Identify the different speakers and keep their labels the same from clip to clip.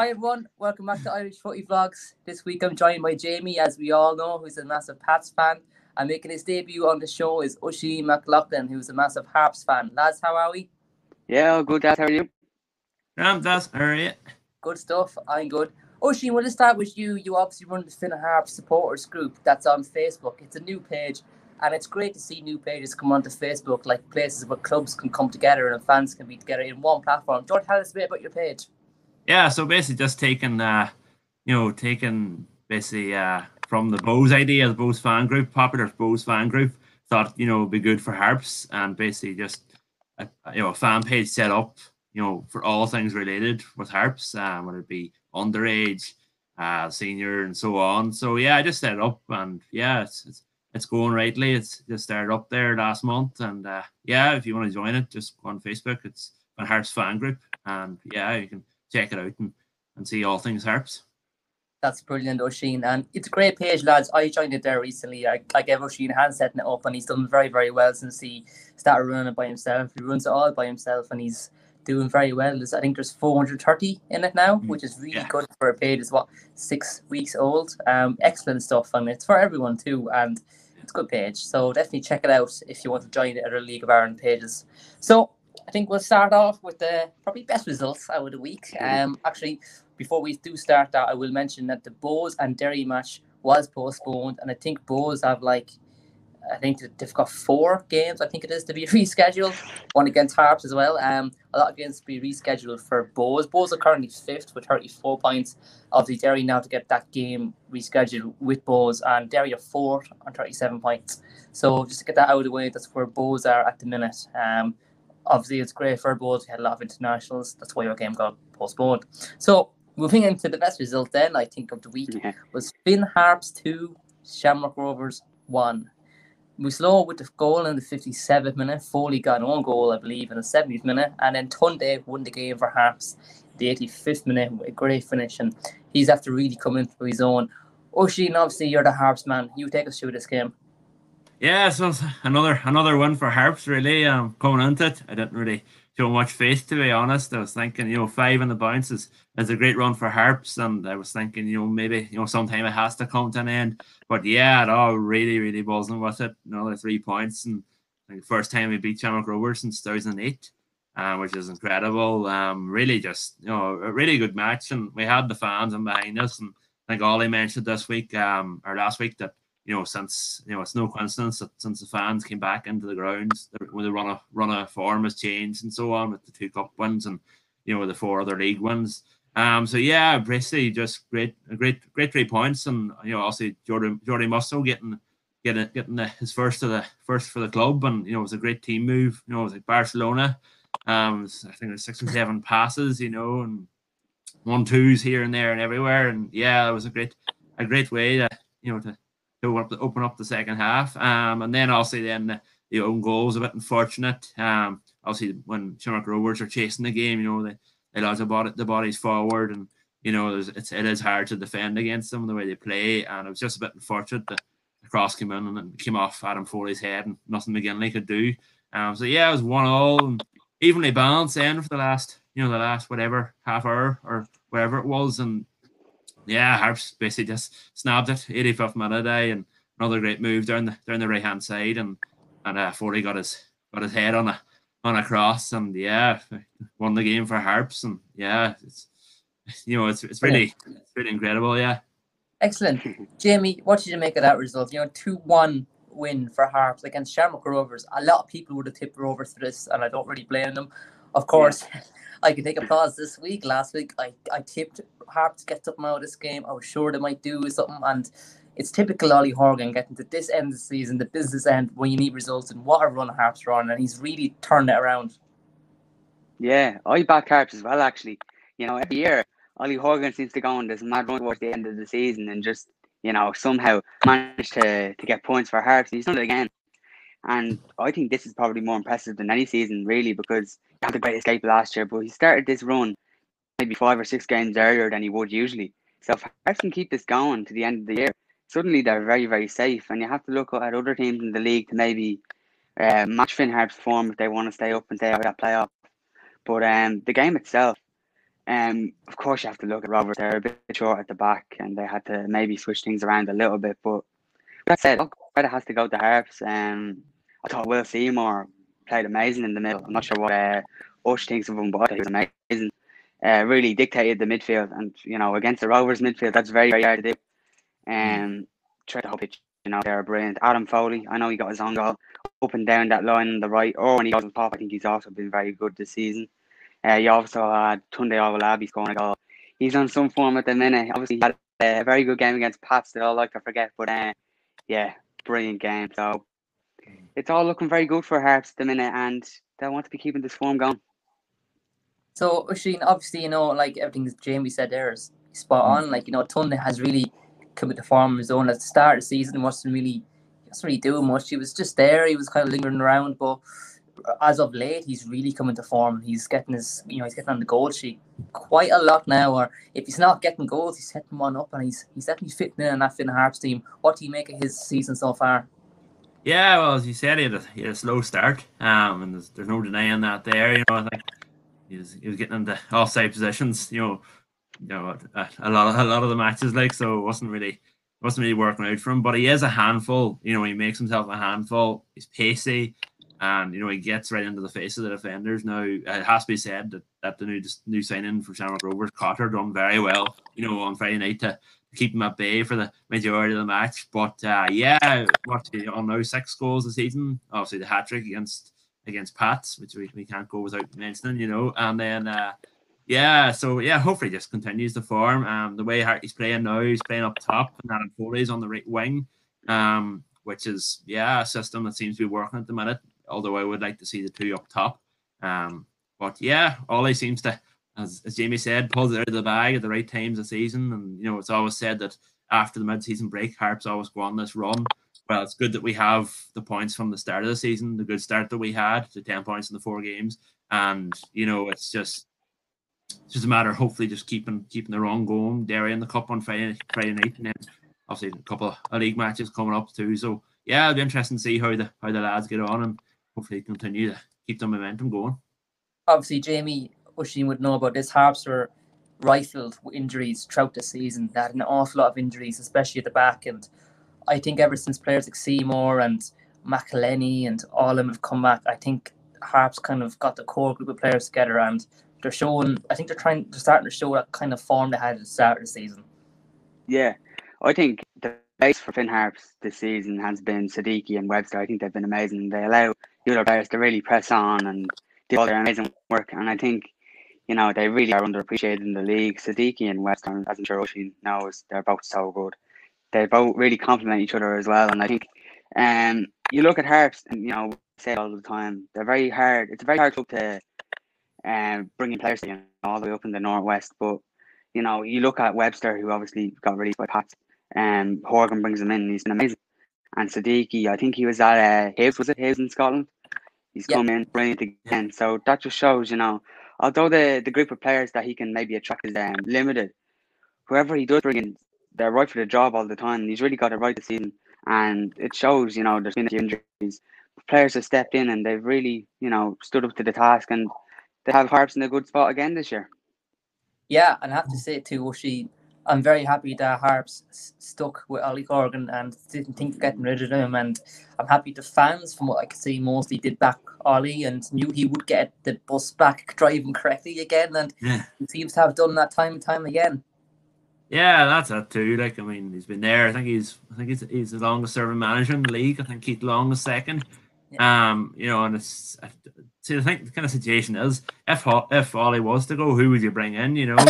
Speaker 1: Hi everyone, welcome back to Irish Footy Vlogs. This week I'm joined by Jamie, as we all know, who's a massive Pats fan. And making his debut on the show is Oisin McLaughlin, who's a massive Harps fan. Lads, how are we?
Speaker 2: Yeah, good, Daz. How are you?
Speaker 3: Um, that's all right.
Speaker 1: Good stuff. I'm good. Oisin, we'll start with you. You obviously run the Finn Harps supporters group that's on Facebook. It's a new page, and it's great to see new pages come onto Facebook, like places where clubs can come together and fans can be together in one platform. George, tell us a bit about your page.
Speaker 3: Yeah, so basically just taking, uh, you know, taking basically uh, from the Bohs idea, the Bohs fan group, popular Bohs fan group, thought, you know, it'd be good for Harps and basically just, a, you know, a fan page set up, you know, for all things related with Harps, um, whether it be underage, uh, senior, and so on. So yeah, I just set it up and yeah, it's, it's, it's going rightly. It's just started up there last month. And uh, yeah, if you want to join it, just go on Facebook. It's a Harps fan group. And yeah, you can check it out and, and see all things Harps.
Speaker 1: That's brilliant, Oisin. And it's a great page, lads. I joined it there recently. I, I gave Oisin a hand setting it up, and he's done very, very well since he started running it by himself. He runs it all by himself, and he's doing very well. There's, I think there's 430 in it now, mm, which is really yeah. good for a page. It's what, six weeks old? Um, excellent stuff, and it's for everyone too. And it's a good page. So definitely check it out if you want to join the other League of Ireland pages. So I think we'll start off with the probably best results out of the week. Um, actually, before we do start that, I will mention that the Bohs and Derry match was postponed, and I think Bohs have like, I think they've got four games. I think it is to be rescheduled. One against Harps as well. Um, a lot of games to be rescheduled for Bohs. Bohs are currently fifth with 34 points. Obviously, Derry now to get that game rescheduled with Bohs, and Derry are fourth on 37 points. So just to get that out of the way, that's where Bohs are at the minute. Um, obviously it's great for both. We had a lot of internationals. That's why our game got postponed. So moving into the best result then, I think of the week yeah. was Finn Harps two, Shamrock Rovers one. Mustoe with the goal in the 57th minute. Foley got one goal, I believe, in the 70th minute, and then Tunde won the game for Harps the 85th minute with a great finish. And he's after really coming to his own. Oisín, obviously, you're the Harps man. You take us through this game.
Speaker 3: Yeah, so another another one for Harps really. Um, coming into it, I didn't really show much faith to be honest. I was thinking, you know, five in the bounce is, is a great run for Harps, and I was thinking, you know, maybe you know sometime it has to come to an end. But yeah, it all really really buzzing with it. Another three points, and like, first time we beat Shamrock Rovers since 2008. Um, which is incredible. Um, really, just you know, a really good match, and we had the fans and behind us. And I think Ollie mentioned this week, um, or last week, that you know, since you know, it's no coincidence that since the fans came back into the grounds, the run of run of form has changed and so on with the two cup wins and you know the four other league wins. Um, so yeah, basically just great, great, great three points, and you know, also Jordan Jordy Mustoe getting getting getting the, his first of the first for the club, and you know, it was a great team move. You know, it was like Barcelona. Um, I think there's six and seven passes, you know, and one twos here and there and everywhere, and yeah, it was a great a great way to you know to to open up the second half. Um, and then also then the, own goal was a bit unfortunate. Um, obviously when Shamrock Rovers are chasing the game, you know they they lodge the body the bodies forward, and you know it's it is hard to defend against them the way they play, and it was just a bit unfortunate that the cross came in and it came off Adam Foley's head, and nothing McGinley could do. Um, so yeah, it was one all and evenly balanced end for the last you know the last whatever half hour or whatever it was, and yeah, Harps basically just snapped it 85th minute day and another great move down the down the right hand side and and uh, Foley got his got his head on a on a cross and yeah won the game for Harps and yeah it's you know it's it's really it's really incredible yeah.
Speaker 1: Excellent, Jamie. What did you make of that result? You know, two one win for Harps against Shamrock Rovers. A lot of people would have tipped Rovers for this, and I don't really blame them. Of course, yeah. I can take a pause this week. Last week, I, I tipped Harps get something out of this game. I was sure they might do something, and it's typical Ollie Horgan getting to this end of the season, the business end, when you need results, and what a run Harps are on, and he's really turned it around.
Speaker 2: Yeah, I back Harps as well, actually. You know, every year, Ollie Horgan seems to go on this mad run towards the end of the season and just, you know, somehow manage to, to get points for Harps. He's done it again. And I think this is probably more impressive than any season, really, because he had a great escape last year, but he started this run maybe five or six games earlier than he would usually. So if Harps can keep this going to the end of the year, suddenly they're very, very safe. And you have to look at other teams in the league to maybe uh, match Finn Harps' form if they want to stay up and stay out of that playoff. But um, the game itself, Um, of course, you have to look at Rovers. They're a bit short at the back, and they had to maybe switch things around a little bit. But that said, credit has to go to Harps. Um, I thought Will Seymour played amazing in the middle. I'm not sure what uh, Ush thinks of him, but he was amazing. Uh, really dictated the midfield, and you know against the Rovers midfield, that's very very hard to do. Um, try to hope it, you know they're brilliant. Adam Foley, I know he got his own goal up and down that line on the right, or when he goes on top, I think he's also been very good this season. Uh, you also had Tunde Owolabi scoring a goal. He's on some form at the minute. Obviously, he had a very good game against Pats that I like to forget, but uh, yeah, brilliant game. So it's all looking very good for Harps at the minute, and they want to be keeping this form going.
Speaker 1: So, Oisín, obviously, you know, like everything Jamie said there is spot on. Mm. Like, you know, Tunde has really come into form of his own at the start of the season. wasn't really, he wasn't really doing much. He was just there. He was kind of lingering around, but as of late, he's really coming to form. He's getting his, you know, he's getting on the goal sheet quite a lot now. Or if he's not getting goals, he's setting one up, and he's he's definitely fitting in that Finn Harps team. What do you make of his season so far?
Speaker 3: Yeah, well, as you said, he had a, he had a slow start, um, and there's, there's no denying that there. You know, I think he was he was getting into offside positions. You know, you know a, a lot of a lot of the matches, like so, it wasn't really wasn't really working out for him. But he is a handful. You know, he makes himself a handful. He's pacey and you know he gets right into the face of the defenders. Now it has to be said that, that the new new signing for Shamrock Rovers, Cotter, done very well. You know on Friday night to keep him at bay for the majority of the match. But uh, yeah, what on now six goals this season. Obviously the hat trick against against Pats, which we, we can't go without mentioning. You know, and then. Uh, yeah, so yeah, hopefully just continues the form. Um, the way he's playing now, he's playing up top, and Adam Foley's on the right wing. Um, which is yeah a system that seems to be working at the minute although I would like to see the two up top. Um, but yeah, Ollie seems to, as, as Jamie said, pulls it out of the bag at the right times of season. And, you know, it's always said that after the mid-season break, Harps always go on this run. Well, it's good that we have the points from the start of the season, the good start that we had, the 10 points in the four games. And, you know, it's just it's just a matter of hopefully just keeping keeping the run going. Derry in the cup on Friday, Friday night, and then obviously a couple of league matches coming up too. So yeah, it'll be interesting to see how the how the lads get on and hopefully continue to keep the momentum going.
Speaker 1: Obviously, Jamie Oisín would know about this. Harps were rifled with injuries throughout the season. They had an awful lot of injuries, especially at the back. And I think ever since players like Seymour and McEleney and all of them have come back, I think Harps kind of got the core group of players together and they're showing, I think they're trying, they're starting to show that kind of form they had at the start of the season.
Speaker 2: Yeah, I think the base for Finn Harps this season has been Sadiki and Webster. I think they've been amazing. They allow the other players to really press on and do all their amazing work. And I think, you know, they really are underappreciated in the league. Sadiki and Webster, as I'm sure Oisín knows, they're both so good. They both really complement each other as well. And I think um, you look at Harps, and, you know, we say all the time, they're very hard. It's a very hard club to um, bring in players you know, all the way up in the Northwest. But, you know, you look at Webster, who obviously got released by Pats and Horgan brings him in. He's been amazing. And Sadiki, I think he was at uh, Hibs, was it Hibs in Scotland? He's come in brilliant again. So that just shows, you know, although the, the group of players that he can maybe attract is um, limited, whoever he does bring in, they're right for the job all the time. He's really got it right this season. And it shows, you know, there's been injuries. Players have stepped in and they've really, you know, stood up to the task and they have Harps in a good spot again this year.
Speaker 1: Yeah, and I have to say too, Oisín, I'm very happy that Harps stuck with Ollie Horgan and didn't think of getting rid of him. And I'm happy the fans, from what I can see, mostly did back Ollie and knew he would get the bus back driving correctly again. And
Speaker 3: yeah.
Speaker 1: he seems to have done that time and time again.
Speaker 3: Yeah, that's it too. Like, I mean, he's been there. I think he's, I think he's, he's the longest serving manager in the league. I think Keith Long is second. Yeah. Um, you know, and it's see, I think the kind of situation is if if Ollie was to go, who would you bring in? You know,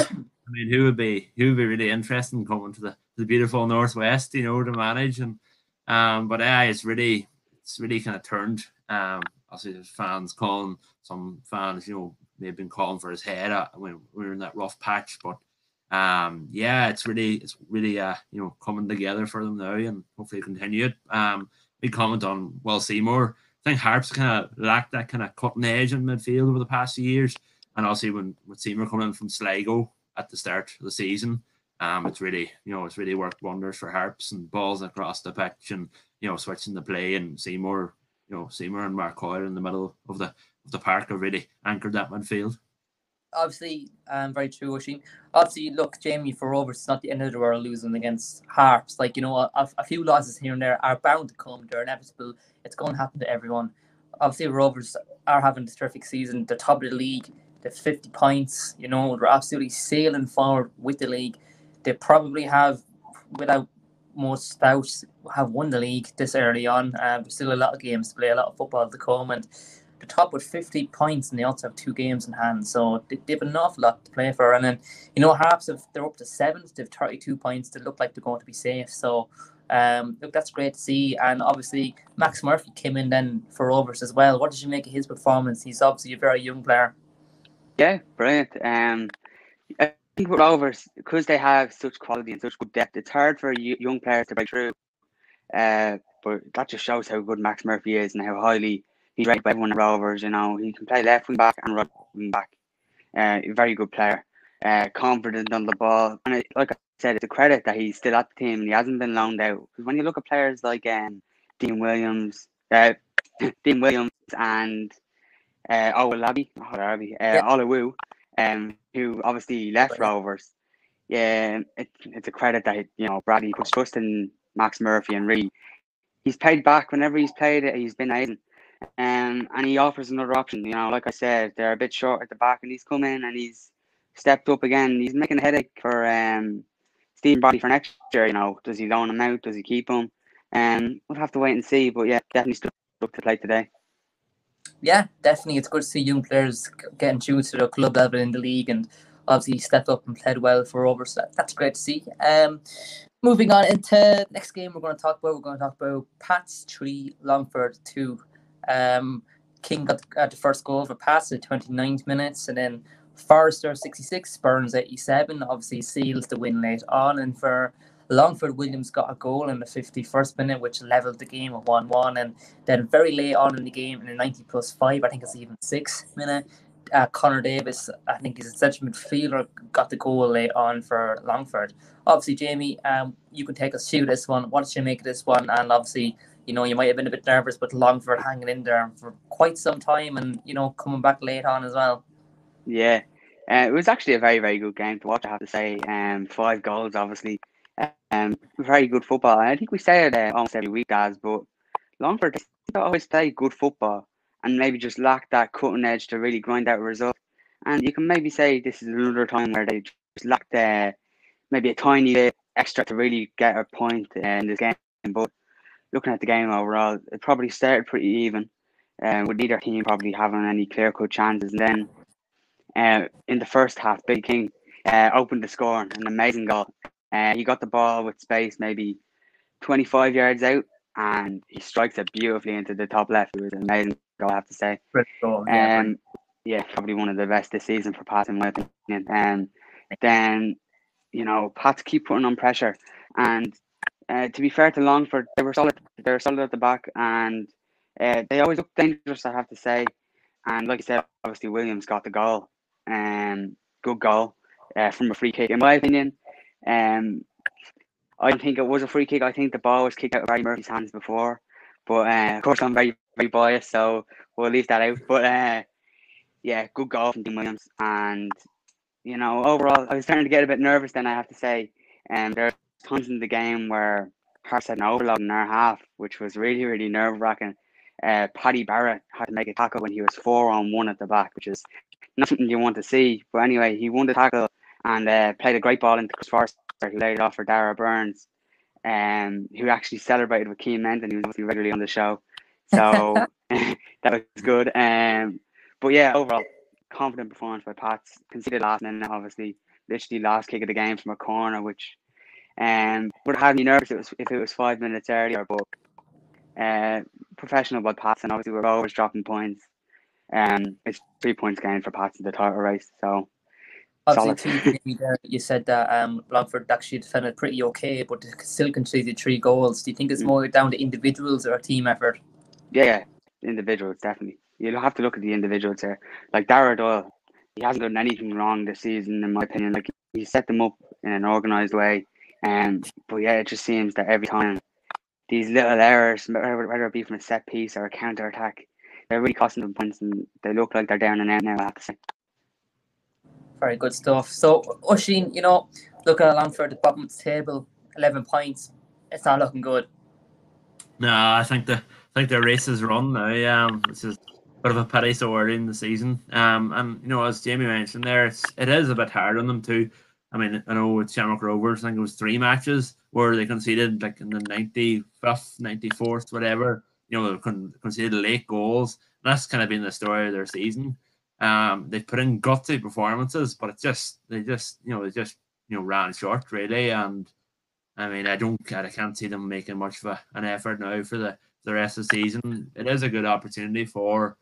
Speaker 3: I mean, who would be who would be really interested in coming to the, the beautiful northwest, you know, to manage and um, but yeah, it's really it's really kind of turned. Um, obviously, fans calling some fans, you know, they've been calling for his head uh, when we were in that rough patch, but um, yeah, it's really it's really uh you know coming together for them now, and hopefully continue it. Um, big comment on Will Seymour. I think Harps kind of lacked that kind of cutting edge in midfield over the past few years, and also when with Seymour coming in from Sligo, at the start of the season. Um, it's really, you know, it's really worked wonders for Harps and balls across the pitch and, you know, switching the play and Seymour, you know, Seymour and Mark Coyle in the middle of the of the park have really anchored that midfield.
Speaker 1: obviously, um, very true, Oisín. Obviously, look, Jamie, for Rovers, it's not the end of the world losing against Harps. Like, you know, a, a few losses here and there are bound to come. They're inevitable. It's going to happen to everyone. Obviously, Rovers are having a terrific season. They're top of the league. They're 50 points. You know, they're absolutely sailing forward with the league. They probably have, without most doubts, have won the league this early on. Uh, still a lot of games to play, a lot of football to come. And the top with 50 points and they also have two games in hand. So they, they have an awful lot to play for. And then, you know, Harps, if they're up to seventh, they have 32 points. They look like they're going to be safe. So, um, look, that's great to see. And obviously, Max Murphy came in then for Rovers as well. What did you make of his performance? He's obviously a very young player.
Speaker 2: Yeah, brilliant. Um, I think with Rovers, because they have such quality and such good depth, it's hard for young players to break through. Uh, but that just shows how good Max Murphy is and how highly he's rated by everyone at Rovers. You know, he can play left wing back and right wing back. Uh, very good player, uh, confident on the ball, and it, like I said, it's a credit that he's still at the team and he hasn't been loaned out. Because when you look at players like um, Dean Williams, uh, Dean Williams and uh, Owolabi, Owolabi, uh, yeah. Olawu, um, who obviously left right. Rovers. Yeah, it, it's a credit that you know Bradley puts trust in Max Murphy and really he's played back whenever he's played it. He's been amazing. Um, and he offers another option. You know, like I said, they're a bit short at the back, and he's come in and he's stepped up again. He's making a headache for um, Stephen Bradley for next year. You know, does he loan him out? Does he keep him? And um, we'll have to wait and see. But yeah, definitely still up to play today.
Speaker 1: Yeah, definitely. It's good to see young players getting through to the club level in the league, and obviously stepped up and played well for Rovers. So that's great to see. Um, moving on into next game, we're going to talk about. We're going to talk about Pats three, Longford two. Um, King got, got the first goal for Pats at 29 minutes, and then Forrester 66, Burns 87. Obviously, seals the win late on, and for Longford, Williams got a goal in the 51st minute, which leveled the game at 1 1. And then very late on in the game, in the 90 plus 5, I think it's even 6 minute, uh, Connor Davis, I think he's a central midfielder, got the goal late on for Longford. Obviously, Jamie, um, you can take us through this one. What did you make of this one? And obviously, you know, you might have been a bit nervous, but Longford hanging in there for quite some time and, you know, coming back late on as well.
Speaker 2: Yeah. Uh, it was actually a very, very good game to watch, I have to say. Um, five goals, obviously. Um, very good football. And I think we say it uh, almost every week, guys, but Longford always play good football and maybe just lack that cutting edge to really grind out a result. And you can maybe say this is another time where they just lacked uh, maybe a tiny bit extra to really get a point in this game. But looking at the game overall, it probably started pretty even, um, with neither team probably having any clear cut chances. And then uh, in the first half, Billy King uh, opened the score, an amazing goal. Uh, he got the ball with space, maybe 25 yards out, and he strikes it beautifully into the top left. It was an amazing goal, I have to say.
Speaker 1: Goal, yeah,
Speaker 2: um, yeah, probably one of the best this season for Pat, in my opinion. And um, then, you know, Pats keep putting on pressure. And uh, to be fair to Longford, they were solid. They were solid at the back, and uh, they always looked dangerous. I have to say. And like I said, obviously Williams got the goal, and um, good goal uh, from a free kick. In my opinion, um, I think it was a free kick. I think the ball was kicked out of Barry Murphy's hands before, but uh, of course I'm very very biased, so we'll leave that out. But uh, yeah, good goal from Dean Williams, and you know overall I was starting to get a bit nervous. Then I have to say, and um, there's times in the game where Hearts had an overload in our half, which was really, really nerve wracking. Uh, Paddy Barrett had to make a tackle when he was four on one at the back, which is not something you want to see. But anyway, he won the tackle and uh, played a great ball into Chris Forrester, who laid it off for Darragh Burns, um, who actually celebrated with Keane Menton, who was regularly on the show. So that was good. Um, but yeah, overall, confident performance by Pats. Conceded last minute, obviously, literally last kick of the game from a corner, which um, would have had me nervous if it was, if it was five minutes earlier, but uh, professional by Pats, and obviously we're always dropping points. Um, it's three points gained for Pats in the title race, so.
Speaker 1: Obviously, you said that um, Longford actually defended pretty okay, but still conceded three goals. Do you think it's mm. more down to individuals or a team effort?
Speaker 2: Yeah, individuals definitely. You'll have to look at the individuals there. Like Daire Doyle, he hasn't done anything wrong this season, in my opinion. Like he set them up in an organised way. Um, but yeah, it just seems that every time these little errors, whether it be from a set piece or a counter attack, they're really costing them points, and they look like they're down and out now. I have to say.
Speaker 1: Very good stuff. So, Oisín, you know, looking along for the bottom of the table, 11 points. It's not looking good.
Speaker 3: No, I think the I think the race is run now. Um, this is a bit of a pity so early in the season. Um, and you know, as Jamie mentioned there, it's it is a bit hard on them too. I mean, I know with Shamrock Rovers, I think it was three matches where they conceded like in the 95th, 94th, whatever. You know, they conceded late goals. That's kind of been the story of their season. Um, they've put in gutsy performances, but it's just they just you know they just you know ran short really. And I mean, I don't I can't see them making much of a, an effort now for the the rest of the season. It is a good opportunity for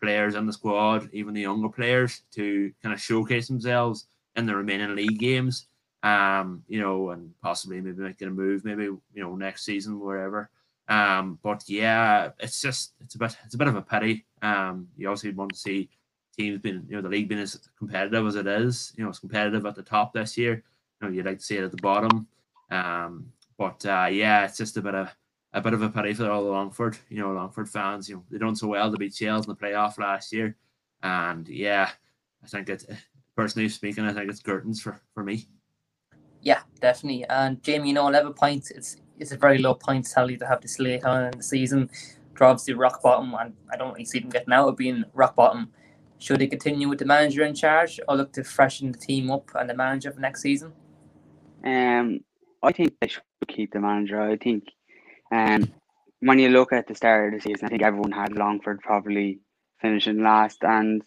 Speaker 3: players in the squad, even the younger players, to kind of showcase themselves in the remaining league games. Um, you know, and possibly maybe making a move, maybe you know next season, wherever. Um, but yeah, it's just it's a bit it's a bit of a pity. Um, you obviously want to see teams been, you know the league been as competitive as it is. You know, it's competitive at the top this year. You know, you'd like to see it at the bottom. Um, but uh, yeah, it's just a bit of a bit of a pity for all the Longford, you know, Longford fans. You know, they done so well to beat Shels in the playoff last year, and yeah, I think it's personally speaking, I think it's curtains for for me.
Speaker 1: Yeah, definitely. And Jamie, you know, eleven points. It's it's a very low point tally to have this late on in the season. Drops to rock bottom, and I don't really see them getting out of being rock bottom. Should they continue with the manager in charge, or look to freshen the team up and the manager for next season?
Speaker 2: Um, I think they should keep the manager. I think um, when you look at the start of the season, I think everyone had Longford probably finishing last, and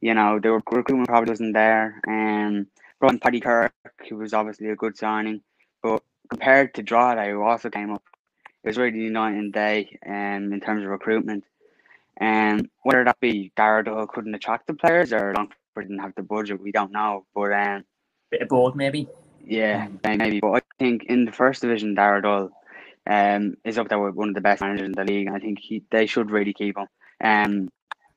Speaker 2: you know the recruitment probably wasn't there. Um, brought Paddy Kirk, who was obviously a good signing, but compared to Drogheda, who also came up, it was really the uniting day um, in terms of recruitment. And whether that be Daire couldn't attract the players or Longford didn't have the budget, we don't know. But um,
Speaker 1: bit of both, maybe.
Speaker 2: Yeah, maybe. But I think in the first division, Daire um, is up there with one of the best managers in the league. And I think he they should really keep him. Um,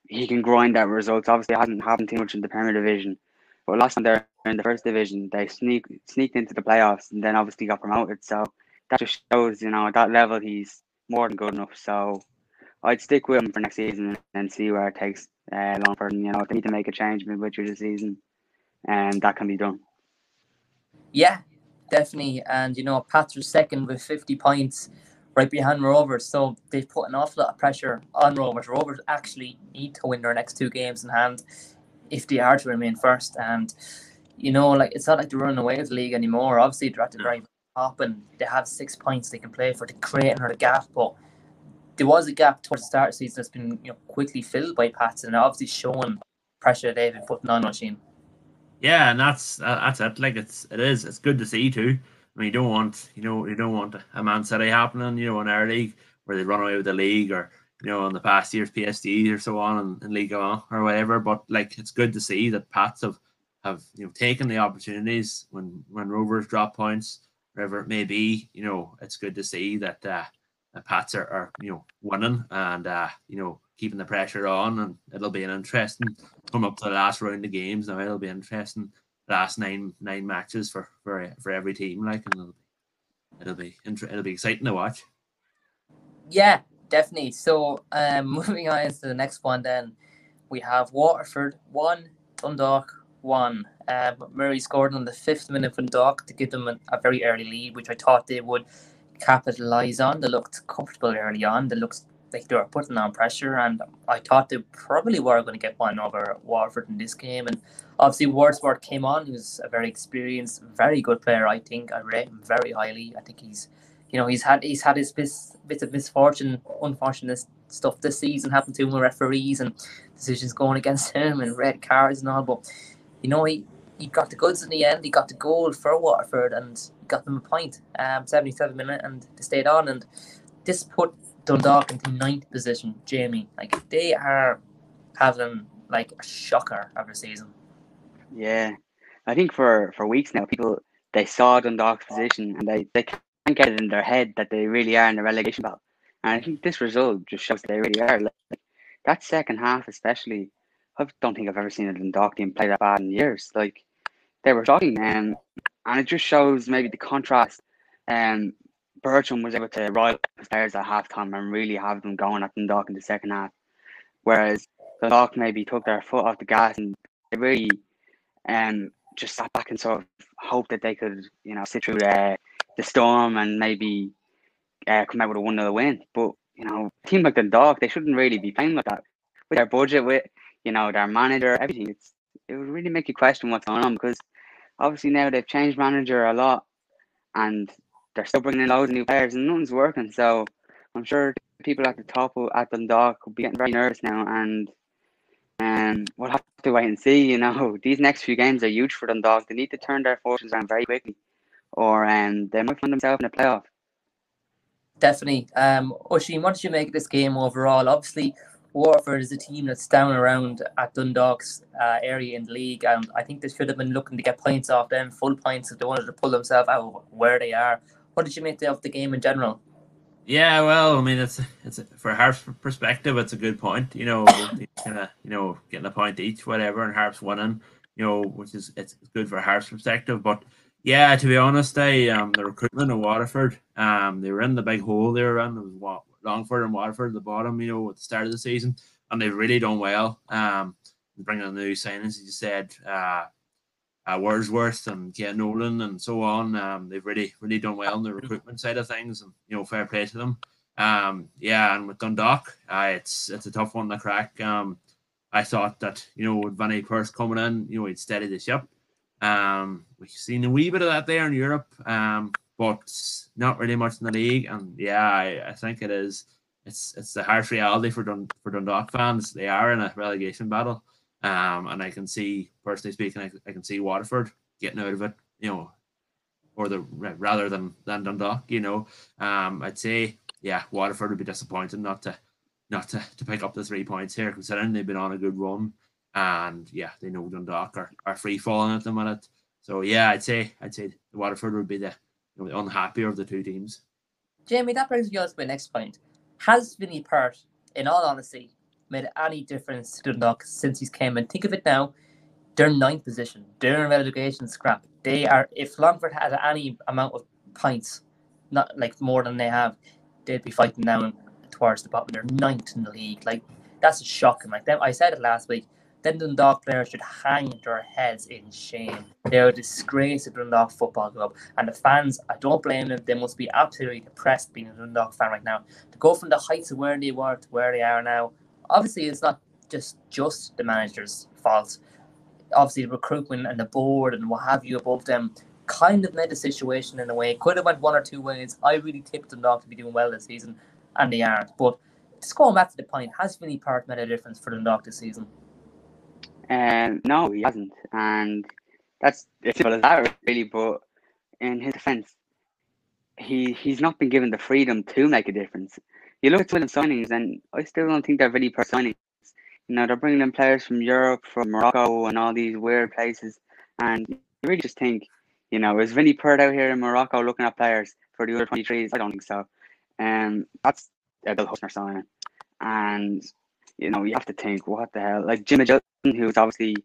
Speaker 2: he can grind out results. Obviously, hasn't happened too much in the Premier Division, but last time they're in the first division, they sneak sneaked into the playoffs and then obviously got promoted. So that just shows, you know, at that level he's more than good enough. So I'd stick with him for next season and see where it takes uh, Longford. And, you know, if they need to make a change midway through the season, and um, that can be done.
Speaker 1: Yeah, definitely. And you know, Patrick's second with 50 points, right behind Rovers. So they've put an awful lot of pressure on Rovers. Rovers actually need to win their next two games in hand if they are to remain first. And you know, like it's not like they're running away with the league anymore. Obviously, they're at the very top and they have six points they can play for to create another gap. But there was a gap towards the start of the season that's been you know quickly filled by Pats and obviously showing pressure they've been putting on Oisín.
Speaker 3: Yeah, and that's uh, that's it. Like it's it is. It's good to see too. I mean, you don't want you know you don't want a Man City happening. You know in our league where they run away with the league or you know in the past years PSD or so on and, in League One or whatever. But like it's good to see that Pats have have you know taken the opportunities when when Rovers drop points wherever it may be. You know it's good to see that uh, Pats are, are you know winning and uh, you know keeping the pressure on, and it'll be an interesting come up to the last round of games. Now it'll be interesting last nine nine matches for for for every team, like, and it'll be it'll be it'll be exciting to watch.
Speaker 1: Yeah, definitely. So, um, moving on to the next one, then we have Waterford one, Dundalk one. Uh, Murray scored on the fifth minute from Dundalk to give them a, a very early lead, which I thought they would capitalize on. They looked comfortable early on. They looked like they were putting on pressure, and I thought they probably were going to get one over Waterford in this game. And obviously, Wordsworth came on. He was a very experienced, very good player. I think I rate him very highly. I think he's, you know, he's had he's had his bits, bits of misfortune, unfortunate stuff this season happened to him with referees and decisions going against him and red cards and all. But you know, he he got the goods in the end. He got the goal for Waterford and got them a point. Um, 77 minute and they stayed on and this put Dundalk into ninth position, Jamie. Like they are having like a shocker of a season.
Speaker 2: Yeah, I think for for weeks now, people they saw Dundalk's position and they they can't get it in their head that they really are in the relegation battle. And I think this result just shows they really are. Like, that second half, especially, I don't think I've ever seen a Dundalk team play that bad in years. Like they were shocking, and and it just shows maybe the contrast um Bircham was able to rise upstairs at halftime and really have them going at Dundalk in the second half. Whereas the Dundalk maybe took their foot off the gas and they really um, just sat back and sort of hope that they could, you know, sit through the, the storm and maybe uh, come out with a one 0 win. But you know, team like the Dog, they shouldn't really be playing like that with their budget, with you know their manager, everything. It's it would really make you question what's going on because obviously now they've changed manager a lot, and they're still bringing in loads of new players, and nothing's working. So I'm sure people at the top at Dundalk will be getting very nervous now, and um, we'll have to wait and see. You know, these next few games are huge for Dundalk. They need to turn their fortunes around very quickly, or um, they might find themselves in a playoff.
Speaker 1: Definitely. Um, Oisín, what did you make of this game overall? Obviously, Waterford is a team that's down around at Dundalk's uh, area in the league, and I think they should have been looking to get points off them, full points, if they wanted to pull themselves out where they are. What did you make of the game in general?
Speaker 3: Yeah, well, I mean, it's it's for Harp's perspective, it's a good point. You know, kind of you know getting a point each, whatever, and Harp's winning. You know, which is it's good for Harp's perspective. But yeah, to be honest, I um the recruitment of Waterford, um they were in the big hole they were in. It was what Longford and Waterford at the bottom. You know, at the start of the season, and they've really done well. Um, bringing in new signings, as you said, uh, uh, Wordsworth and Ken Nolan and so on. Um, they've really, really done well on the recruitment side of things, and you know, fair play to them. Um, yeah, and with Dundalk, uh, it's it's a tough one to crack. Um, I thought that you know with Vinny Perth coming but not really much in the league. And yeah, I, I think it is. It's it's the harsh reality for Dun- for Dundalk fans. They are in a relegation battle. Um, and I can see, personally speaking, I, I can see Waterford getting out of it, you know, or the rather than than Dundalk, you know. Um, I'd say, yeah, Waterford would be disappointed not to not to, to pick up the three points here, considering they've been on a good run, and yeah, they know Dundalk are, are free falling at the minute. So yeah, I'd say I'd say Waterford would be the, the unhappier of the two teams.
Speaker 1: Jamie, that brings me on to my next point. Has Vinny Perth, in all honesty, made any difference to Dundalk since he's came in. Think of it now, they're ninth position. They're in relegation scrap. They are if Longford had any amount of points, not like more than they have, they'd be fighting down towards the bottom. They're ninth in the league. Like that's shocking. Like them I said it last week. Then Dundalk players should hang their heads in shame. They're a disgrace to Dundalk Football Club. And the fans, I don't blame them. They must be absolutely depressed being a Dundalk fan right now. To go from the heights of where they were to where they are now, obviously it's not just just the manager's fault. Obviously, the recruitment and the board and what have you above them kind of made the situation in a way. Could have went one or two ways. I really tipped not to be doing well this season, and they aren't. But just going back to the point, has Vinny Perth made a difference for Dundalk this season?
Speaker 2: Um, no, he hasn't, and that's as simple as that, really. But in his defence, he he's not been given the freedom to make a difference you look at the signings, and I still don't think they're really per signings. You know, they're bringing in players from Europe, from Morocco, and all these weird places. And you really just think, you know, is Vinny Perth out here in Morocco looking at players for the other 23s? I don't think so. Um, that's a Bill Hutchner signing. And, you know, you have to think, what the hell? Like Jim Magilton, who's obviously,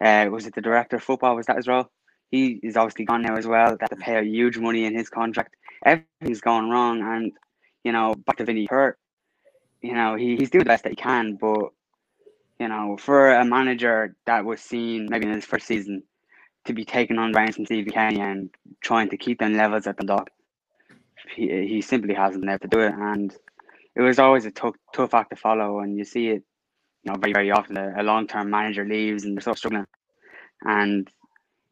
Speaker 2: uh, was it the director of football? Was that his role? He is obviously gone now as well. They have to pay a huge money in his contract. Everything's gone wrong. And you know, back to Vinny Perth. you know, he, he's doing the best that he can, but you know, for a manager that was seen maybe in his first season to be taking on Ryan from Stevie Kenny and trying to keep them levels at the dock, he, he simply hasn't been able to do it. And it was always a tough, tough act to follow. And you see it, you know, very, very often a, a long term manager leaves and they're so struggling. And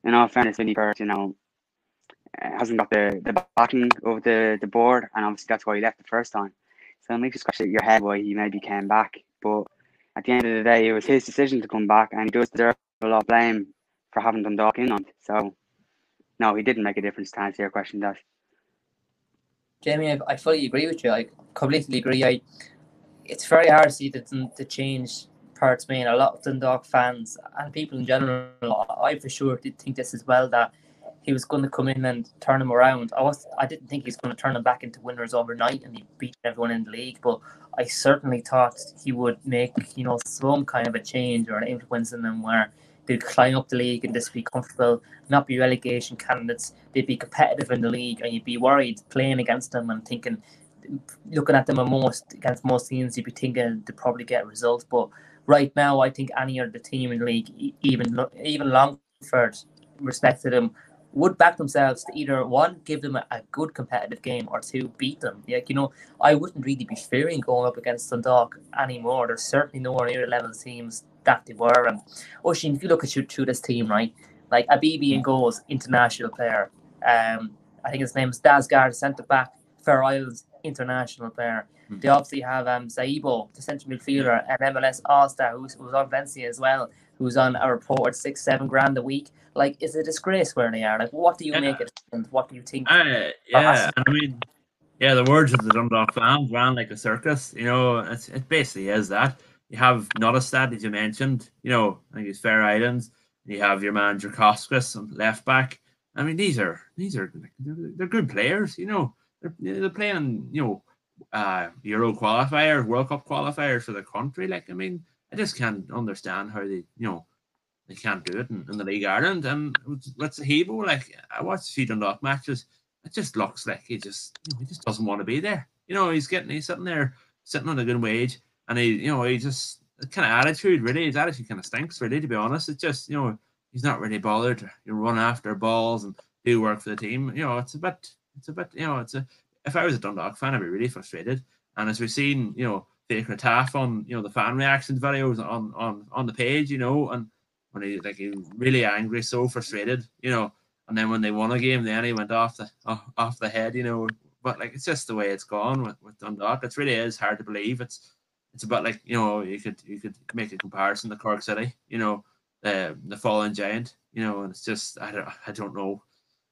Speaker 2: in all fairness, Vinny Perth, you know, uh, hasn't got the, the backing of the, the board, and obviously that's why he left the first time. So it makes you scratch your head why he maybe came back. But at the end of the day, it was his decision to come back, and he does deserve a lot of blame for having done Dundalk in on. So, no, he didn't make a difference to answer your question, Daz.
Speaker 1: Jamie, I, I fully agree with you. I completely agree. I, it's very hard to see that to change parts. Mean a lot of Dundalk fans and people in general. I for sure did think this as well that he was going to come in and turn him around. I was I didn't think he was going to turn them back into winners overnight and he beat everyone in the league, but I certainly thought he would make you know some kind of a change or an influence in them where they'd climb up the league and just be comfortable, not be relegation candidates. They'd be competitive in the league, and you'd be worried playing against them and thinking, looking at them most against most teams, you'd be thinking to probably get results. But right now, I think any other team in the league, even even long Waterford, respect to them, would back themselves to either one, give them a, a, good competitive game, or two, beat them. Like you know, I wouldn't really be fearing going up against Dundalk anymore. They're certainly nowhere near the level teams that they were. And Oisín, if you look at you through this team, right, like Abibi and goals, international player. Um, I think his name is Dasgard, centre back, Faroe Isles international player. Mm-hmm. They obviously have um Zaibo, the central midfielder, and MLS All Star, who's, who's on Valencia as well, who's on a report six, seven grand a week. Like, is it a disgrace where they are? Like, what do you yeah. make it? And what do you think?
Speaker 3: Uh, yeah, I mean, yeah, the words of the Dundalk fans ran like a circus. You know, it's, it basically is that. You have Nattestad, as you mentioned. You know, I think it's Faroe Islands. You have your man Jurkovskis on left back. I mean, these are these are they're, they're good players. You know, they're, they're playing. You know, uh, Euro qualifiers, World Cup qualifiers for the country. Like, I mean, I just can't understand how they, you know, they can't do it in, in the League Ireland. And what's Hebo like? I watched a few Dundalk matches. It just looks like he just, you know, he just doesn't want to be there. You know, he's getting, he's sitting there, sitting on a good wage, and he, you know, he just kind of attitude really, his attitude kind of stinks. Really, to be honest, it's just, you know, he's not really bothered to you run after balls and do work for the team. You know, it's a bit, it's a bit, you know, it's a. If I was a Dundalk fan, I'd be really frustrated. And as we've seen, you know, Faker Taff on you know the fan reactions videos on on on the page, you know, and when he like he really angry, so frustrated, you know, and then when they won a game, then he went off the off the head, you know. But like it's just the way it's gone with with Dundalk. It really is hard to believe. It's it's about like you know you could you could make a comparison to Cork City, you know, the the fallen giant, you know, and it's just I don't I don't know.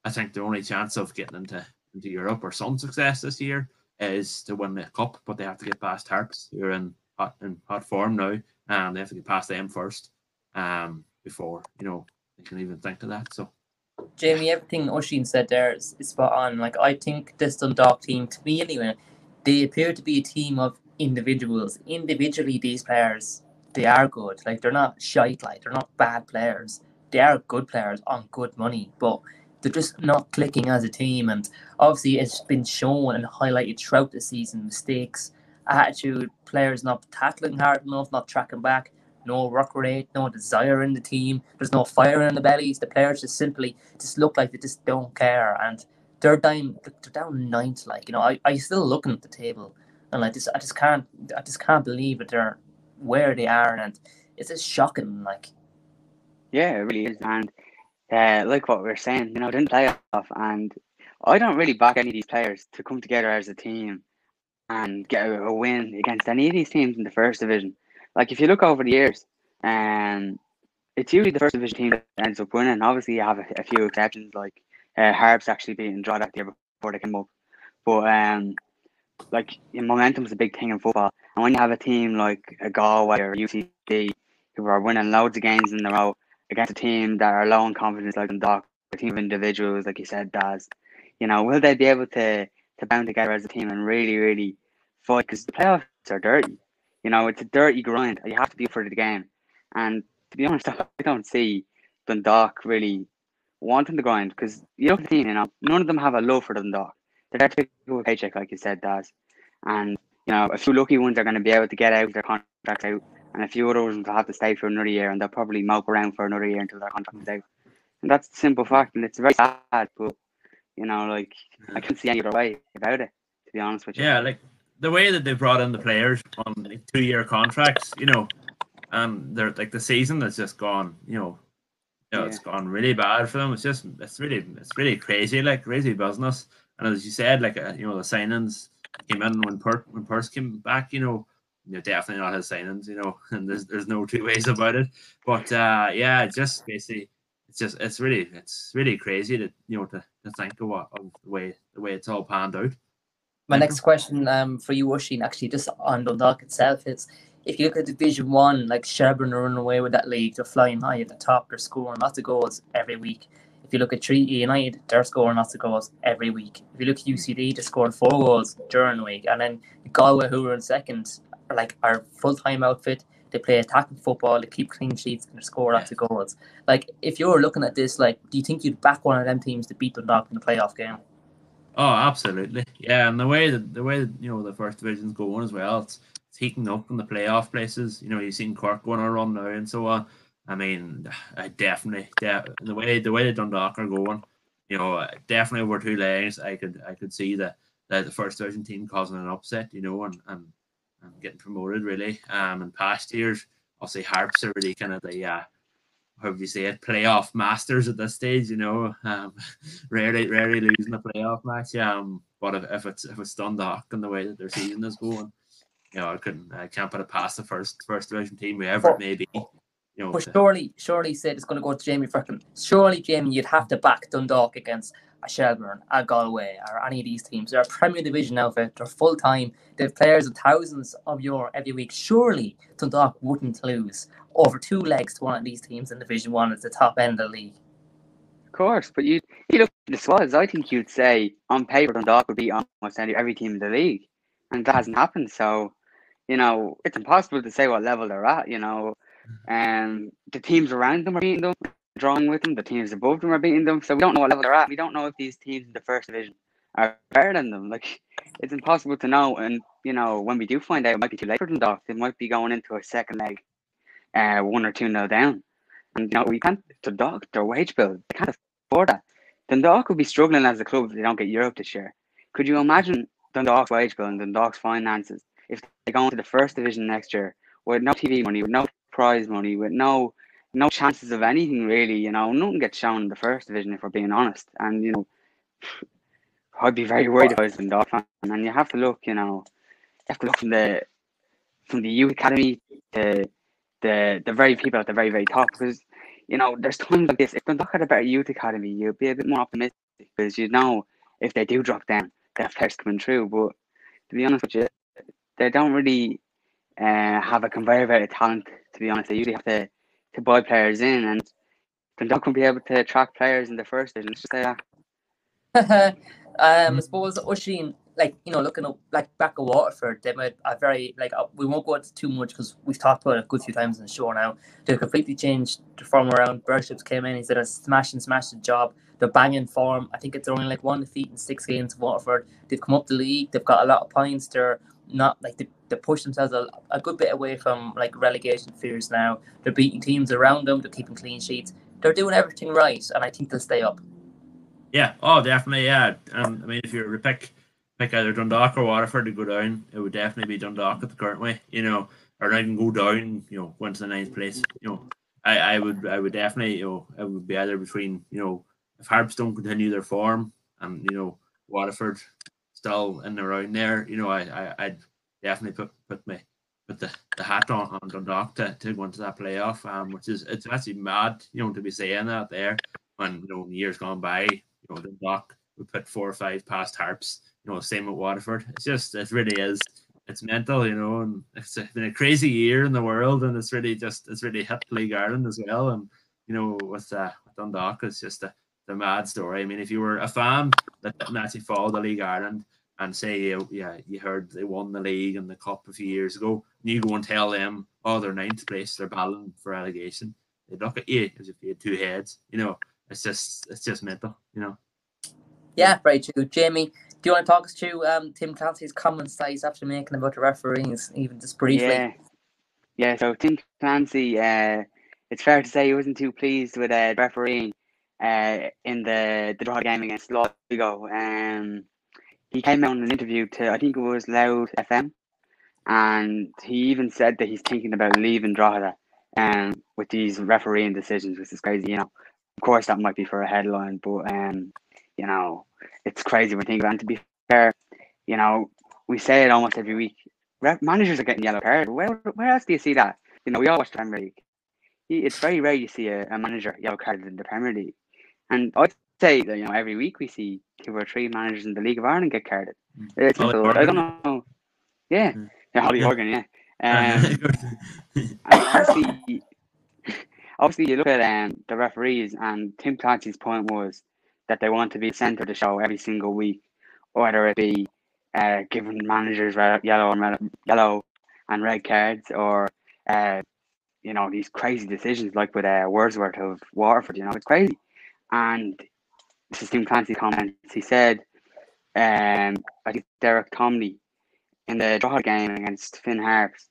Speaker 3: I think the only chance of getting into into Europe or some success this year is to win the cup, but they have to get past Harps, who are in hot in hot form now, and they have to get past them first, um, before you know they can even think of that. So,
Speaker 1: Jamie, everything Oisín said there is, is spot on. Like I think this Dundalk team, to me anyway, they appear to be a team of individuals. Individually, these players they are good. Like they're not shite. Like they're not bad players. They are good players on good money, but they're just not clicking as a team. And obviously, it's been shown and highlighted throughout the season mistakes, attitude, players not tackling hard enough, not tracking back, no work rate, no desire in the team. There's no fire in the bellies. The players just simply just look like they just don't care. And they're down, they're down ninth. Like you know, I, I still looking at the table, and I just I just can't I just can't believe that they're where they are, and it's just shocking. Like,
Speaker 2: yeah, it really is, and uh, like what we are saying, you know, didn't play off, and I don't really back any of these players to come together as a team and get a, a win against any of these teams in the first division. Like if you look over the years, um, it's usually the first division team that ends up winning. Obviously, you have a, a few exceptions, like uh, Harps actually being drawn that year before they came up. But um, like momentum is a big thing in football, and when you have a team like a Galway or UCD who are winning loads of games in a row, against a team that are low in confidence like Doc, a team of individuals, like you said, Daz, you know, will they be able to to band together as a team and really, really fight? Because the playoffs are dirty. You know, it's a dirty grind. You have to be for the game. And to be honest, I don't see Dundalk really wanting the grind because you know the you know, none of them have a love for Dundalk. They're there to pick a paycheck, like you said, Daz. And you know, a few lucky ones are going to be able to get out their contracts out and a few others will have to stay for another year, and they'll probably mope around for another year until their contract is out. And that's the simple fact, and it's very sad, but you know, like I can't see any other way about it. To be honest with you.
Speaker 3: Yeah, like the way that they brought in the players on like, two-year contracts, you know, and they're like the season has just gone, you know, you know, yeah. it's gone really bad for them. It's just, it's really, it's really crazy, like crazy business. And as you said, like uh, you know, the signings came in when Per when Perth came back, you know, you know, definitely not his signings, you know, and there's there's no two ways about it. But uh, yeah, just basically, it's just it's really it's really crazy to you know to, to think of what of the way the way it's all panned out.
Speaker 1: My next question um for you, Oisín, actually just on Dundalk itself is if you look at Division One, like Shelbourne are running away with that league, they're flying high at the top, they're scoring lots of goals every week. If you look at Treaty United, they're scoring lots of goals every week. If you look at UCD, they're scoring four goals during the week. And then Galway, who are in second, like our full time outfit. They play attacking football. They keep clean sheets and they score lots of goals. Like if you're looking at this, like, do you think you'd back one of them teams to beat Dundalk in the playoff game?
Speaker 3: Oh, absolutely. Yeah, and the way that the way that, you know the first division's going as well, it's, it's heating up in the playoff places. You know, you've seen Cork going on a run now and so on. I mean, I definitely, de- the way the way the Dundalk are going, you know, definitely over two legs, I could I could see the the, the first division team causing an upset, you know, and, and getting promoted really. Um, in past years, I'll say Harps are really kind of the uh, how would you say it, playoff masters at this stage, you know. Um, rarely rarely losing a playoff match. Um, but if, if it's if it's Dundalk and the way that their season is going, you know, I couldn't I can't put it past the first first division team, whoever it may be. You know,
Speaker 1: but surely, surely said it's going to go to Jamie Fricklin. Surely, Jamie, you'd have to back Dundalk against a Shelbourne, a Galway, or any of these teams. They're a Premier Division outfit. They're full time. They have players of thousands of euro every week. Surely Dundalk wouldn't lose over two legs to one of these teams in Division One at the top end of the league.
Speaker 2: Of course, but you you look at the squads. I think you'd say on paper Dundalk would be almost every team in the league, and that hasn't happened. So, you know, it's impossible to say what level they're at. You know, mm-hmm. and the teams around them are beating them, drawing with them. The teams above them are beating them. So we don't know what level they're at. We don't know if these teams in the first division are better than them. Like it's impossible to know. And you know, when we do find out, it might be too late for Dundalk. They might be going into a second leg, uh, one or two nil down. And you know, we can't Dundalk their wage bill. They can't afford that. Dundalk would be struggling as a club if they don't get Europe this year. Could you imagine Dundalk's wage bill and Dundalk's finances if they go into the first division next year with no TV money, with no prize money, with no no chances of anything really. You know, nothing gets shown in the first division if we're being honest. And you know, I'd be very worried if I was a Dundalk. And you have to look, you know, you have to look from the from the youth academy to the the very people at the very very top because you know there's times like this. If Dundalk had a better youth academy, you'd be a bit more optimistic because you know if they do drop down, they have players coming through. But to be honest with you, they don't really uh, have a conveyor belt of talent. To be honest, they usually have to to buy players in, and they're not going to be able to attract players in the first division. Let's just
Speaker 1: that. um, I suppose Oisín, like you know, looking up like back at Waterford, they made a very like uh, we won't go into too much because we've talked about it a good few times in the show now. They completely changed the form around. Bircham's came in, he did a smash and smash the job. They're banging form. I think it's only like one defeat in six games. Waterford. They've come up the league. They've got a lot of points. They're not like they, they push themselves a, a good bit away from like relegation fears now. They're beating teams around them. They're keeping clean sheets. They're doing everything right, and I think they'll stay up.
Speaker 3: Yeah. Oh, definitely. Yeah. Um, I mean, if you were to pick pick either Dundalk or Waterford to go down, it would definitely be Dundalk at the current way. You know, or not even go down. You know, to the ninth place. You know, I, I would I would definitely you know it would be either between you know if Harps don't continue their form and you know Waterford still in around there, you know, I, I I'd definitely put put me put the, the hat on, on Dundalk to, to go into that playoff, um, which is it's actually mad, you know, to be saying that there when you know years gone by, you know, Dundalk we put four or five past Harps, you know, same with Waterford. It's just it really is it's mental, you know, and it's been a crazy year in the world, and it's really just it's really hit League Ireland as well, and you know, with uh, with Dundalk, it's just a the mad story. I mean, if you were a fan that didn't actually follow the League Ireland and say, you, yeah, you heard they won the league and the cup a few years ago, and you go and tell them, oh, they're ninth place, they're battling for relegation. They look at you as if you had two heads. You know, it's just it's just mental. You know.
Speaker 1: Yeah, very true. Jamie, do you want to talk us through um, Tim Clancy's comments that he's after making about the referees, even just briefly?
Speaker 2: Yeah, yeah. So Tim Clancy, uh, it's fair to say he wasn't too pleased with uh, refereeing uh, in the the draw game against Sligo. Um, he came out in an interview to I think it was LMFM, and he even said that he's thinking about leaving Drogheda um, with these refereeing decisions, which is crazy. You know, of course that might be for a headline, but um, you know, it's crazy when thinking about. And to be fair, you know, we say it almost every week. Managers are getting yellow card. Where where else do you see that? You know, we all watch the Premier League. It's very rare you see a, a manager yellow carded in the Premier League. And I'd say that you know every week we see two or three managers in the League of Ireland get carded.
Speaker 3: Mm.
Speaker 2: It's I don't know. Yeah, mm. yeah, Ollie Horgan, yeah. Um, obviously, obviously, you look at um, the referees, and Tim Clancy's point was that they want to be centre of the show every single week, whether it be uh, giving managers red, yellow and red, yellow and red cards, or uh, you know these crazy decisions like with uh, Wordsworth of Waterford. You know, it's crazy. And this is Tim Clancy's comments. He said, um, I think Derek Tomney in the draw game against Finn Harps,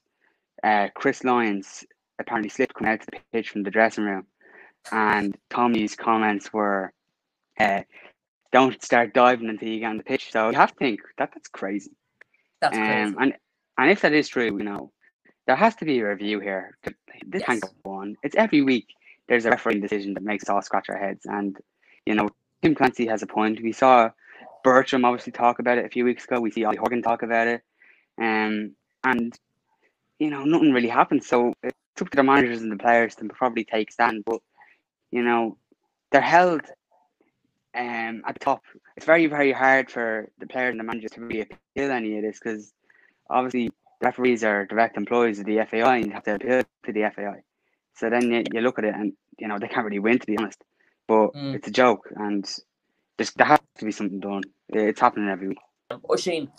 Speaker 2: uh, Chris Lyons apparently slipped coming out to the pitch from the dressing room, and Tomney's comments were, uh, "Don't start diving until you get on the pitch." So you have to think that that's crazy.
Speaker 1: That's crazy.
Speaker 2: Um, and and if that is true, you know, there has to be a review here. This can't go on. It's every week there's a refereeing decision that makes us all scratch our heads. And you know, Tim Clancy has a point. We saw Bircham obviously talk about it a few weeks ago. We see Ollie Horgan talk about it, um, and you know, nothing really happened. So it's up to the managers and the players to probably take stand. But you know, they're held um, at the top. It's very, very hard for the players and the managers to really appeal any of this because obviously referees are direct employees of the FAI and you have to appeal to the FAI. So then you, you look at it and you know they can't really win to be honest. But
Speaker 1: Mm.
Speaker 2: it's a joke and there's, there has to be something done. It's happening every week.
Speaker 1: Oisin,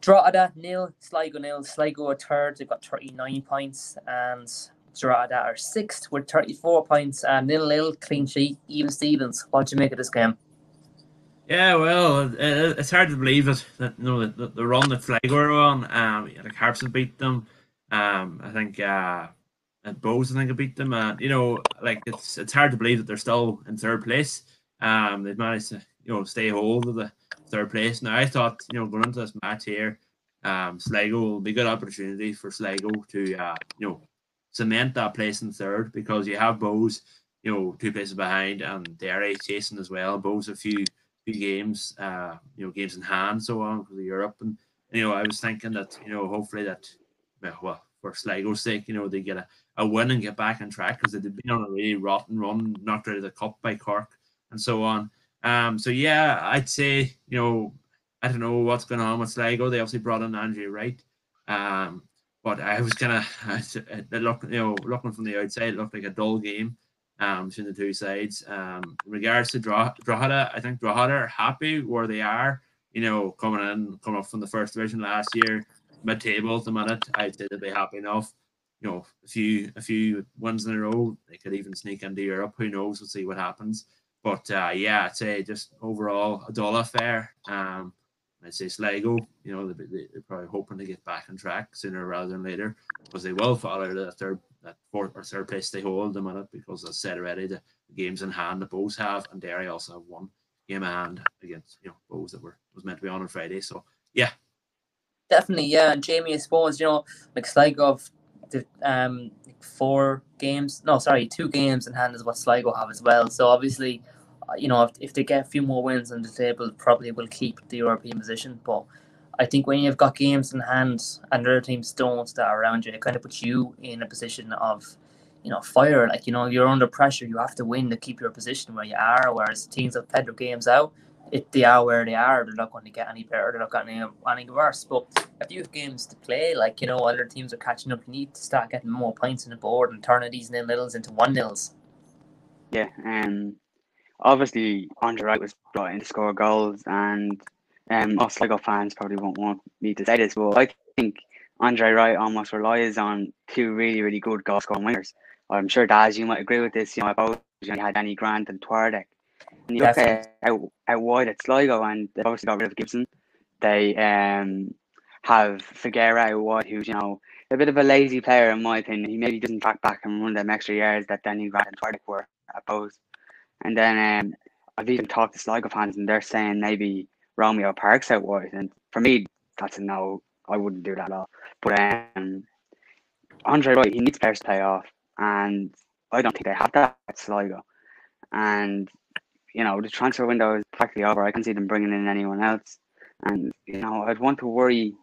Speaker 1: Drogheda nil, Sligo nil. Sligo are third, they've got 39 points, and Drogheda are sixth with 34 points. Um, nil nil, clean sheet, even Stevens. What do you make of this game?
Speaker 3: Yeah, well, it, it- it's hard to believe that, that you know the, the, the run that Sligo are on. Um, yeah, the Harps have beat them. Um, I think uh, and Bohs I think beat them. And you know, like it's it's hard to believe that they're still in third place. Um, they've managed to you know stay hold of the third place. Now I thought you know going into this match here, um, Sligo will be a good opportunity for Sligo to uh, you know cement that place in third because you have Bohs, you know, two places behind and Derry chasing as well. Bohs a few few games, uh, you know, games in hand, so on because of Europe. And you know, I was thinking that you know, hopefully that, well for Sligo's sake, you know, they get a, a win and get back on track because they've been on a really rotten run, knocked out of the cup by Cork and so on. Um, so yeah, I'd say you know, I don't know what's going on with Sligo. They obviously brought in Andre Wright. Um, but I was kind of it looked, you know, looking from the outside, it looked like a dull game um, between the two sides. Um, in regards to Dro- Drogheda, I think Drogheda are happy where they are. You know, coming in, coming up from the first division last year, mid-table at the minute. I'd say they'd be happy enough. You know, a few a few wins in a row, they could even sneak into Europe. Who knows? We'll see what happens. But uh, yeah, I'd say just overall a dull affair. Um, I'd say Sligo, you know, they, they, they're probably hoping to get back on track sooner rather than later because they will follow that third, that fourth or third place they hold them minute because as I said already, the, the games in hand that Bohs have and Derry also have one game in hand against you know Bohs that were was meant to be on on Friday. So yeah,
Speaker 1: Definitely, yeah. And Jamie, I suppose, you know, like Sligo have the um four games no, sorry, two games in hand is what Sligo have as well. So obviously, uh, you know, if, if they get a few more wins on the table, probably will keep the European position. But I think when you've got games in hand and other teams don't that are around you, it kind of puts you in a position of, you know, fire. Like, you know, you're under pressure. You have to win to keep your position where you are. Whereas teams have played their games out, if they are where they are, they're not going to get any better. They're not going getting any, any worse. But if you have games to play, like, you know, other teams are catching up, you need to start getting more points on the board and turning these nil nils into one nils.
Speaker 2: Yeah, um, obviously Andre Wright was brought in to score goals, and um, us Sligo fans probably won't want me to say this, but I think Andre Wright almost relies on two really, really good goal scoring wingers. I'm sure Daz, you might agree with this. You know, about you had Danny Grant and Twardek. At how, how wide at Sligo, and they obviously got rid of Gibson. They um have Figueira out wide, who's you know a bit of a lazy player in my opinion. He maybe doesn't track back and run them extra yards that Danny Grant and Twardek were at Bohs. And then um, I've even talked to Sligo fans, and they're saying maybe Romeo Parkes out wide. And for me, that's a no. I wouldn't do that at all. But um, Andre Wright, he needs players to play off, and I don't think they have that at Sligo. And you know, the transfer window is practically over. I can't see them bringing in anyone else. And you know, I'd want to worry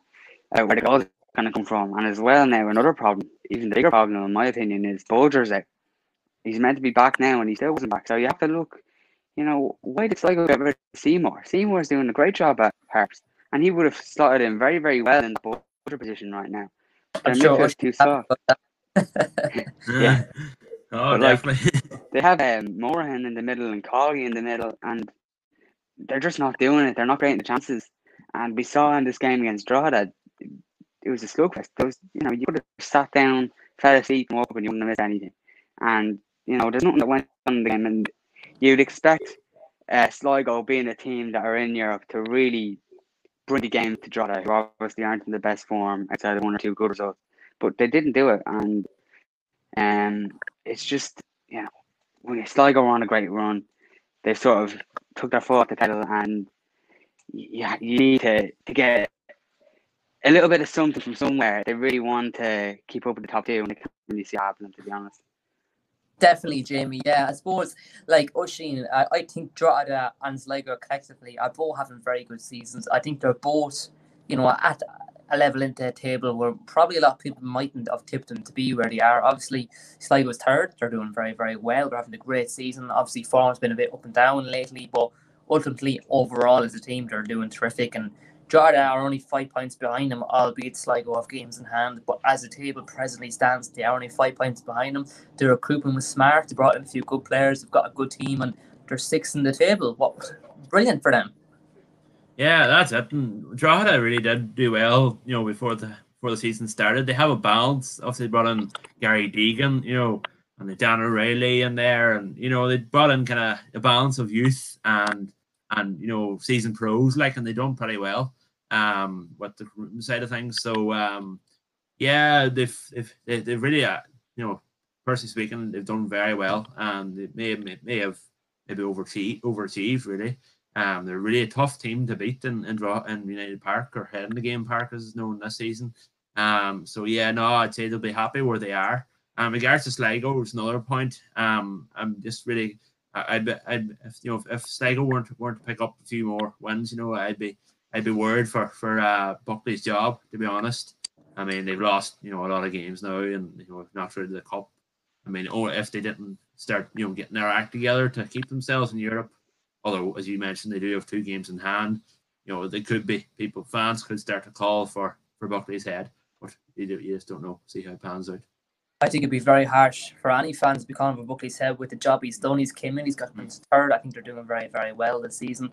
Speaker 2: uh, where the goals are going to come from. And as well, now another problem, even the bigger problem, in my opinion, is Bolger's out. He's meant to be back now, and he still wasn't back. So you have to look. You know, why did Sligo get rid of Seymour? Seymour's doing a great job at Harps, and he would have slotted in very, very well in the Bolger position right now.
Speaker 1: I'm sure
Speaker 2: midfield's too soft. Yeah.
Speaker 3: oh,
Speaker 2: But, like,
Speaker 3: definitely.
Speaker 2: They have um, Morahan in the middle and Colley in the middle, and they're just not doing it. They're not creating the chances. And we saw in this game against Drogheda, it was a slugfest. Was, you know, you could have sat down, fell asleep, and woke up, and you wouldn't have missed anything. And you know, there's nothing that went on in the game, and you'd expect uh, Sligo being a team that are in Europe to really bring the game to Drogheda, who obviously aren't in the best form outside of one or two good results. But they didn't do it, and Um, it's just you know when Sligo were on a great run, they sort of took their foot off the pedal, and yeah, you need to to get a little bit of something from somewhere. They really want to keep up with the top two, and they can't see happening. To be honest.
Speaker 1: Definitely, Jamie. Yeah, I suppose like Oisin, I, I think Drogheda and Sligo collectively are both having very good seasons. I think they're both, you know, at a level into the table where probably a lot of people mightn't have tipped them to be where they are. Obviously, Sligo Sligo's third. They're doing very, very well. They're having a great season. Obviously, form's been a bit up and down lately, but ultimately, overall, as a team, they're doing terrific. And Drogheda are only five points behind them, albeit Sligo have games in hand. But as the table presently stands, they are only five points behind them. Their recruitment was smart. They brought in a few good players. They've got a good team, and they're sixth in the table. What brilliant for them.
Speaker 3: Yeah, that's it. And Drogheda really did do well, you know, before the before the season started. They have a balance. Obviously, brought in Gary Deegan, you know, and the Dan O'Reilly in there, and you know, they brought in kind of a balance of youth and and you know, season pros, like, and they done pretty well um with the side of things. So um yeah, they've if they've they've really uh, you know, personally speaking, they've done very well, and they may may, may have maybe overachieved overachieved really. Um, they're really a tough team to beat in in, in United Park or Head in the Game Park as is known this season. Um, so yeah, no, I'd say they'll be happy where they are. Um, regards to Sligo, is another point. Um, I'm just really, I'd, I'd, if you know, if, if Sligo weren't weren't to pick up a few more wins, you know, I'd be, I'd be worried for for uh, Buckley's job. To be honest, I mean they've lost you know a lot of games now, and you know not through the cup. I mean, or if they didn't start you know getting their act together to keep themselves in Europe, although as you mentioned they do have two games in hand you know they could be people fans could start to call for for buckley's head but you, do, you just don't know see how it pans out
Speaker 1: I think it'd be very harsh for any fans to be calling for Buckley's head with the job he's done. He's came in, he's got them third. I think they're doing very, very well this season.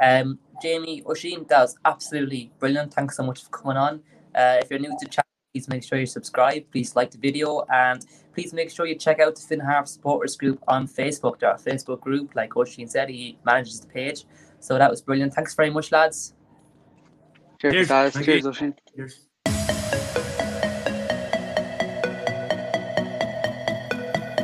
Speaker 1: Um, Jamie Oisin, that was absolutely brilliant. Thanks so much for coming on. Uh, if you're new to channel, please make sure you subscribe. Please like the video and please make sure you check out the Finn Harp supporters group on Facebook. Our Facebook group, like Oisin said, he manages the page. So that was brilliant. Thanks very much, lads.
Speaker 2: Cheers, Cheers. Cheers, Oisin.
Speaker 3: Cheers.